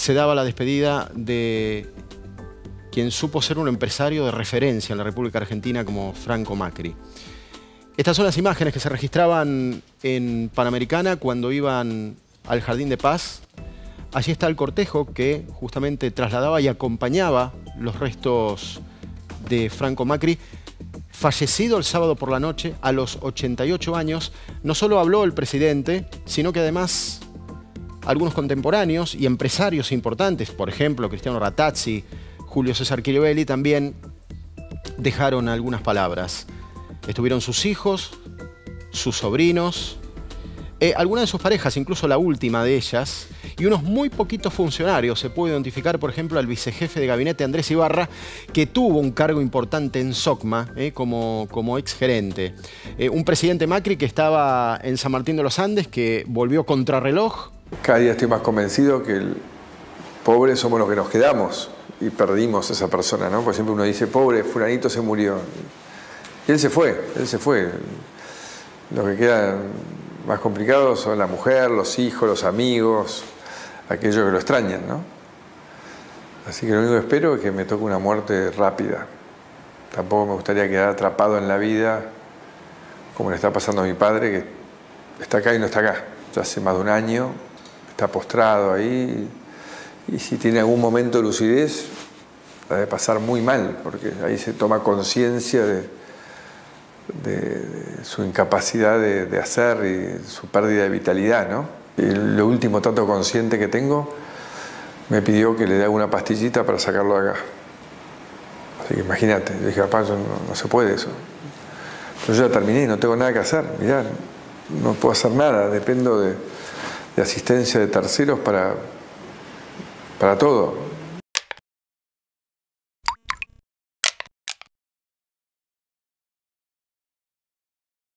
se daba la despedida de quien supo ser un empresario de referencia en la República Argentina como Franco Macri. Estas son las imágenes que se registraban en Panamericana cuando iban al Jardín de Paz. Allí está el cortejo que justamente trasladaba y acompañaba los restos de Franco Macri. Fallecido el sábado por la noche, a los 88 años, no solo habló el presidente, sino que además algunos contemporáneos y empresarios importantes, por ejemplo, Cristiano Ratazzi, Julio César Chiribelli, también dejaron algunas palabras. Estuvieron sus hijos, sus sobrinos, eh, algunas de sus parejas, incluso la última de ellas, y unos muy poquitos funcionarios. Se puede identificar, por ejemplo, al vicejefe de gabinete Andrés Ibarra, que tuvo un cargo importante en SOCMA eh, como, como ex gerente. Eh, un presidente Macri que estaba en San Martín de los Andes, que volvió contrarreloj. Cada día estoy más convencido que el pobre somos los que nos quedamos y perdimos a esa persona, ¿no? Por siempre uno dice, pobre, fulanito se murió. Y él se fue, él se fue. Lo que queda más complicados son la mujer, los hijos, los amigos, aquellos que lo extrañan, ¿no? Así que lo único que espero es que me toque una muerte rápida. Tampoco me gustaría quedar atrapado en la vida como le está pasando a mi padre, que está acá y no está acá. Ya hace más de un año, está postrado ahí. Y si tiene algún momento de lucidez, la de pasar muy mal, porque ahí se toma conciencia de, de, su incapacidad de, hacer y su pérdida de vitalidad. ¿no? Lo último trato consciente que tengo me pidió que le dé una pastillita para sacarlo de acá. Así que imagínate, yo dije, papá, no, se puede eso. Pero yo ya terminé, no tengo nada que hacer, mirá, no puedo hacer nada, dependo de, asistencia de terceros para, para todo.